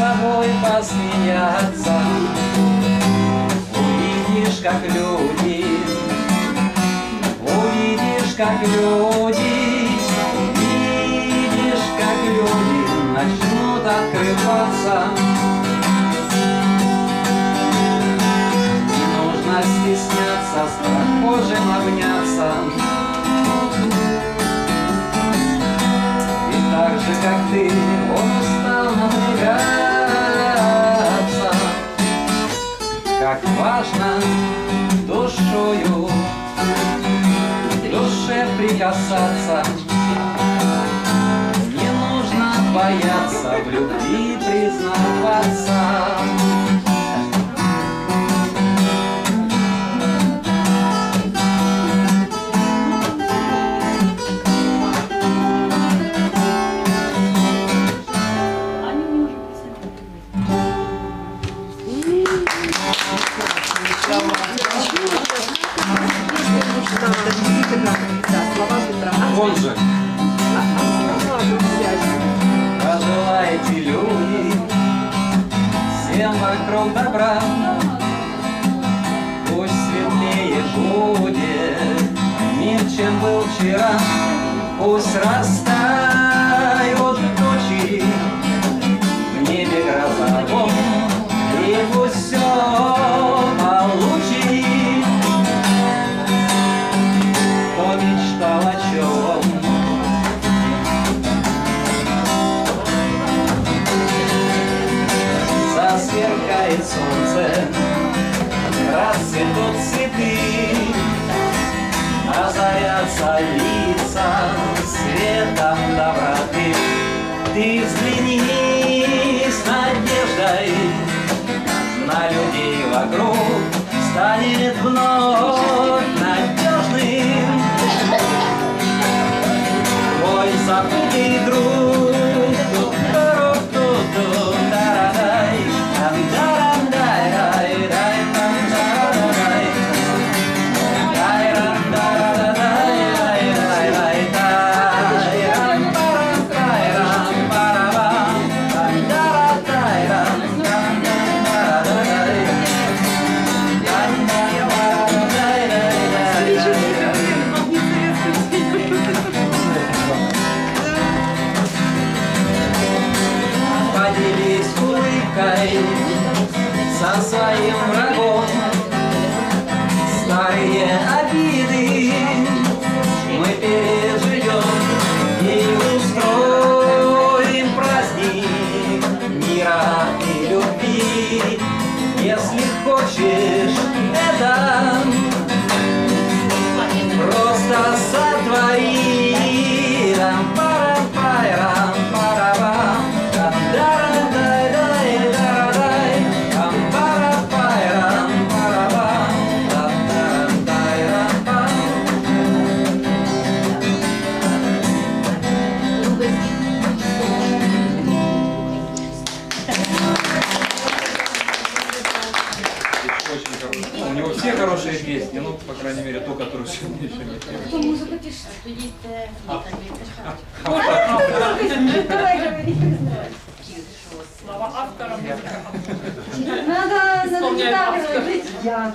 собой посмеяться. Увидишь, как люди, увидишь, как люди, увидишь, как люди начнут открываться. Не нужно стесняться, с прохожим обняться. Душе прикасаться. Не нужно бояться в любви признаваться. Он же. Пожелайте люди всем вокруг добра. Пусть светлее будет мир, чем был вчера. Пусть растают солнце, расцветут цветы, озарятся лица светом доброты. Ты взгляни с надеждой на людей вокруг, станет вновь надежным твой забытый друг. Açaí, um хорошие песни, ну, по крайней мере, ту, которую сегодня еще не пел. Хто музику пише, тоді те Надо, надо. Я.